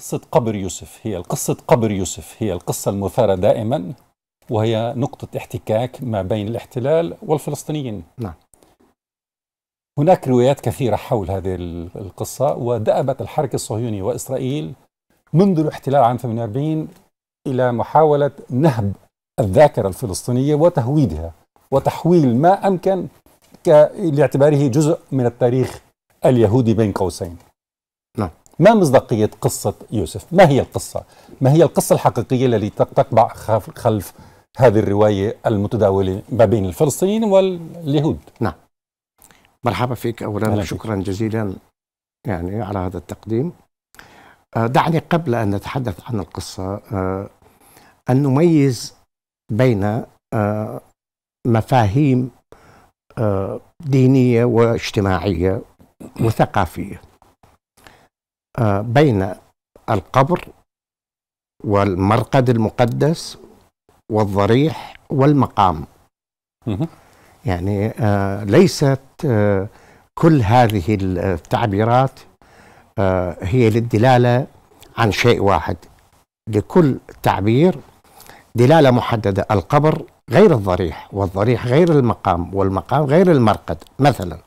قصة قبر يوسف هي قصة قبر يوسف هي القصة المثارة دائما وهي نقطة احتكاك ما بين الاحتلال والفلسطينيين. نعم. هناك روايات كثيرة حول هذه القصة ودأبت الحركة الصهيونية وإسرائيل منذ الاحتلال عام 48 إلى محاولة نهب الذاكرة الفلسطينية وتهويدها وتحويل ما أمكن لاعتباره جزء من التاريخ اليهودي بين قوسين. نعم. ما مصداقية قصة يوسف؟ ما هي القصة؟ ما هي القصة الحقيقية التي تقبع خلف هذه الرواية المتداولة ما بين الفلسطينيين واليهود؟ نعم. مرحبا فيك. أولا شكرا جزيلا يعني على هذا التقديم. آه، دعني قبل أن نتحدث عن القصة آه، أن نميز بين آه، مفاهيم دينية واجتماعية وثقافية. بين القبر والمرقد المقدس والضريح والمقام. يعني ليست كل هذه التعبيرات آه، هي للدلالة عن شيء واحد. لكل تعبير دلالة محددة القبر غير الضريح والضريح غير المقام والمقام غير المرقد مثلا.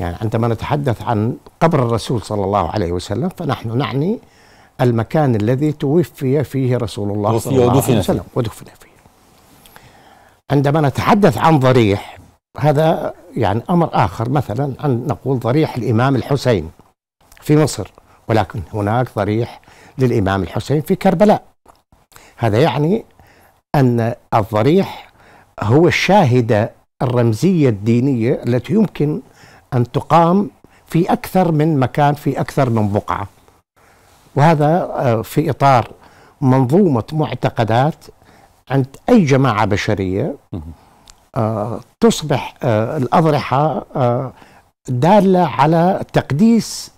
يعني عندما نتحدث عن قبر الرسول صلى الله عليه وسلم فنحن نعني المكان الذي توفي فيه رسول الله صلى الله عليه وسلم ودفن فيه. عندما نتحدث عن ضريح هذا يعني أمر آخر مثلا عن نقول ضريح الإمام الحسين في مصر ولكن هناك ضريح للإمام الحسين في كربلاء. هذا يعني أن الضريح هو الشاهدة الرمزية الدينية التي يمكن أن تقام في أكثر من مكان في أكثر من بقعة. وهذا آه، في إطار منظومة معتقدات عند أي جماعة بشرية آه، تصبح آه، الأضرحة دالة على تقديس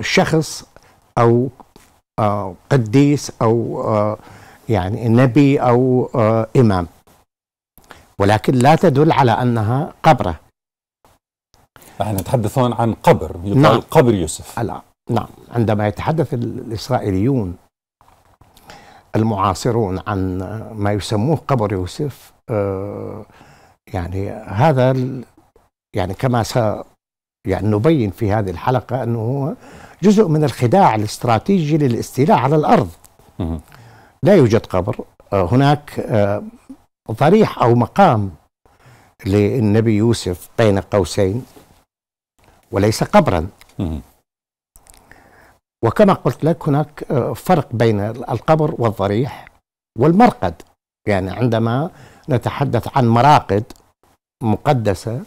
شخص أو قديس أو يعني نبي أو إمام. ولكن لا تدل على أنها قبرة. نحن نتحدث هون عن قبر يقال نعم. قبر يوسف. لا نعم. عندما يتحدث الإسرائيليون المعاصرون عن ما يسموه قبر يوسف يعني هذا يعني كما يعني نبين في هذه الحلقة أنه هو جزء من الخداع الاستراتيجي للاستيلاء على الأرض. لا يوجد قبر. آه، هناك آه، ضريح أو مقام للنبي يوسف بين قوسين. وليس قبرا. وكما قلت لك هناك آه، فرق بين القبر والضريح والمرقد. يعني عندما نتحدث عن مراقد مقدسة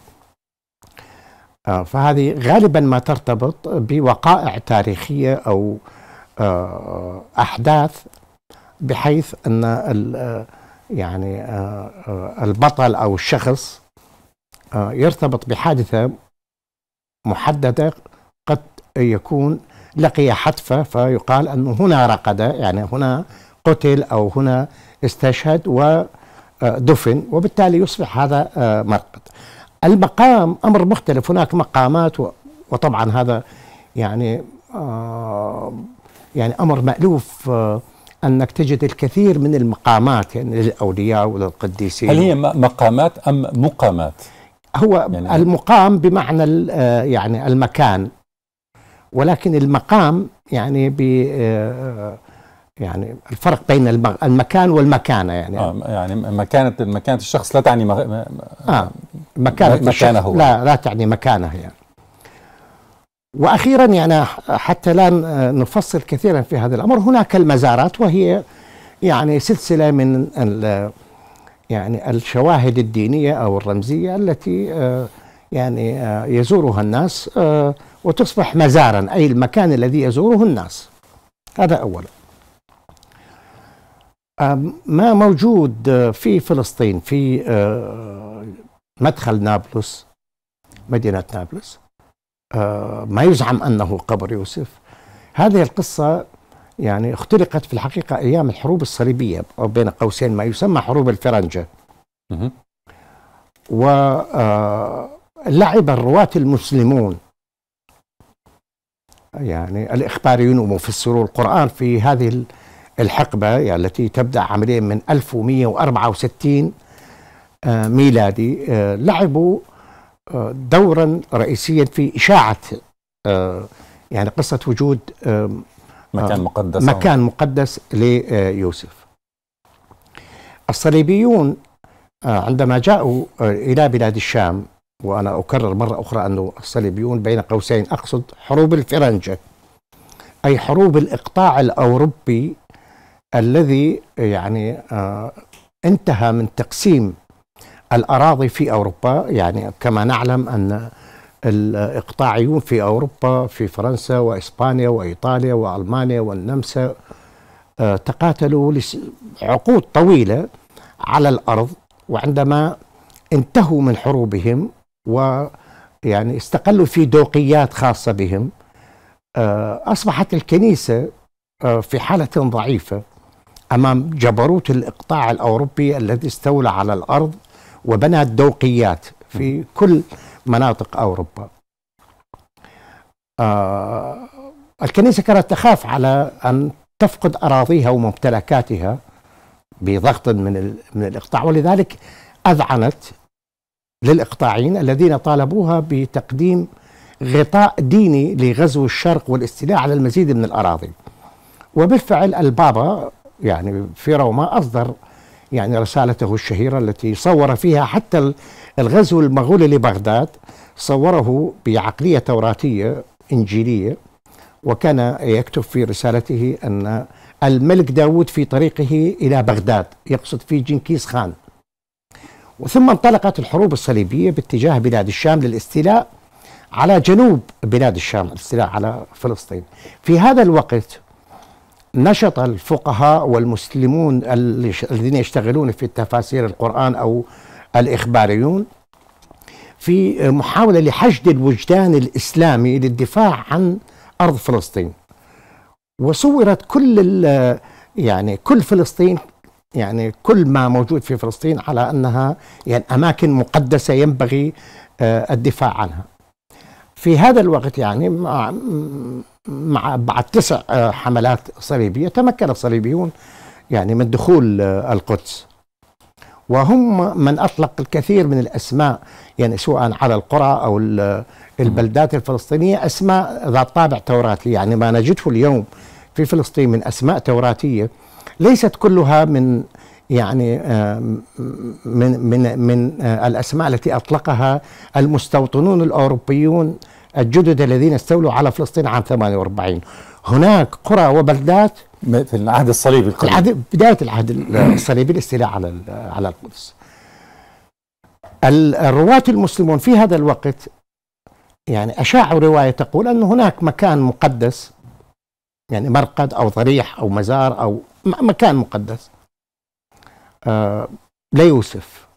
آه، فهذه غالبا ما ترتبط بوقائع تاريخية أو آه، أحداث بحيث آه، يعني البطل أو الشخص يرتبط بحادثة محددة قد يكون لقي حتفه فيقال انه هنا رقد يعني هنا قتل أو هنا استشهد ودفن وبالتالي يصبح هذا مرقد المقام أمر مختلف هناك مقامات وطبعا هذا يعني آه يعني أمر مألوف آه أنك تجد الكثير من المقامات يعني للأولياء وللقديسين هل هي مقامات أم مقامات؟ هو يعني المقام بمعنى آه، يعني المكان. ولكن المقام يعني ب آه، يعني الفرق بين المكان والمكانة يعني. آه يعني مكانه مكانة الشخص لا تعني مغ... آه مكانة مكانه لا لا تعني مكانه يعني. وأخيرا يعني حتى لا نفصل كثيرا في هذا الأمر. هناك المزارات وهي يعني سلسلة من يعني الشواهد الدينية أو الرمزية التي آه، يعني آه، يزورها الناس آه، وتصبح مزارا أي المكان الذي يزوره الناس. هذا أولا. ما موجود في فلسطين في مدخل نابلس مدينة نابلس. ما يزعم أنه قبر يوسف. هذه القصة يعني اختلقت في الحقيقة أيام الحروب الصليبية أو بين قوسين ما يسمى حروب الفرنجة. ولعب آه، الرواة المسلمون. يعني الإخباريون ومفسرو القرآن في هذه الحقبة يعني التي تبدأ عمليا من 1164 آه، ميلادي آه، لعبوا دورا رئيسيا في إشاعة يعني قصة وجود مكان مقدس. مكان مقدس ليوسف. الصليبيون عندما جاءوا إلى بلاد الشام وأنا أكرر مرة أخرى أن الصليبيون بين قوسين أقصد حروب الفرنجة أي حروب الإقطاع الأوروبي الذي يعني آه انتهى من تقسيم الأراضي في أوروبا. يعني كما نعلم أن الإقطاعيون في أوروبا في فرنسا وإسبانيا وإيطاليا وألمانيا والنمسا آه تقاتلوا عقود طويلة على الأرض وعندما انتهوا من حروبهم ويعني استقلوا في دوقيات خاصة بهم آه، أصبحت الكنيسة آه، في حالة ضعيفة أمام جبروت الإقطاع الأوروبي الذي استولى على الأرض وبنى دوقيات في كل مناطق أوروبا. آه، الكنيسة كانت تخاف على أن تفقد أراضيها وممتلكاتها بضغط من من الإقطاع ولذلك أذعنت للإقطاعيين الذين طالبوها بتقديم غطاء ديني لغزو الشرق والاستيلاء على المزيد من الأراضي. وبالفعل البابا يعني في روما أصدر يعني رسالته الشهيرة التي صور فيها حتى الغزو المغولي لبغداد صوره بعقلية توراتية إنجيلية وكان يكتب في رسالته أن الملك داود في طريقه إلى بغداد يقصد فيه جنكيز خان. وثم انطلقت الحروب الصليبية باتجاه بلاد الشام للاستيلاء على جنوب بلاد الشام الاستيلاء على فلسطين. في هذا الوقت نشط الفقهاء والمسلمون الذين يشتغلون في تفاسير القرآن أو الإخباريون في محاولة لحشد الوجدان الإسلامي للدفاع عن أرض فلسطين وصورت كل يعني كل فلسطين يعني كل ما موجود في فلسطين على أنها يعني أماكن مقدسة ينبغي آه، الدفاع عنها. في هذا الوقت يعني مع, مع بعد تسع آه، حملات صليبية تمكن الصليبيون يعني من دخول آه، القدس. وهم من أطلق الكثير من الأسماء يعني سواء على القرى أو البلدات الفلسطينية أسماء ذات طابع توراتي. يعني ما نجده اليوم في فلسطين من أسماء توراتية ليست كلها من يعني آه، من من من آه، الأسماء التي أطلقها المستوطنون الأوروبيون الجدد الذين استولوا على فلسطين عام 48 هناك قرى وبلدات في العهد الصليبي القديم. العهد بداية العهد الصليبي الاستيلاء على على القدس. الرواة المسلمون في هذا الوقت يعني اشاعوا رواية تقول أن هناك مكان مقدس يعني مرقد أو ضريح أو مزار أو مكان مقدس آه ليوسف.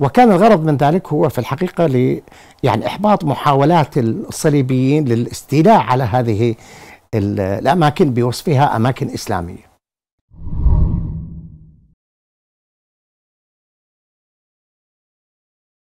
وكان الغرض من ذلك هو في الحقيقة يعني إحباط محاولات الصليبيين للاستيلاء على هذه الأماكن بوصفها أماكن إسلامية.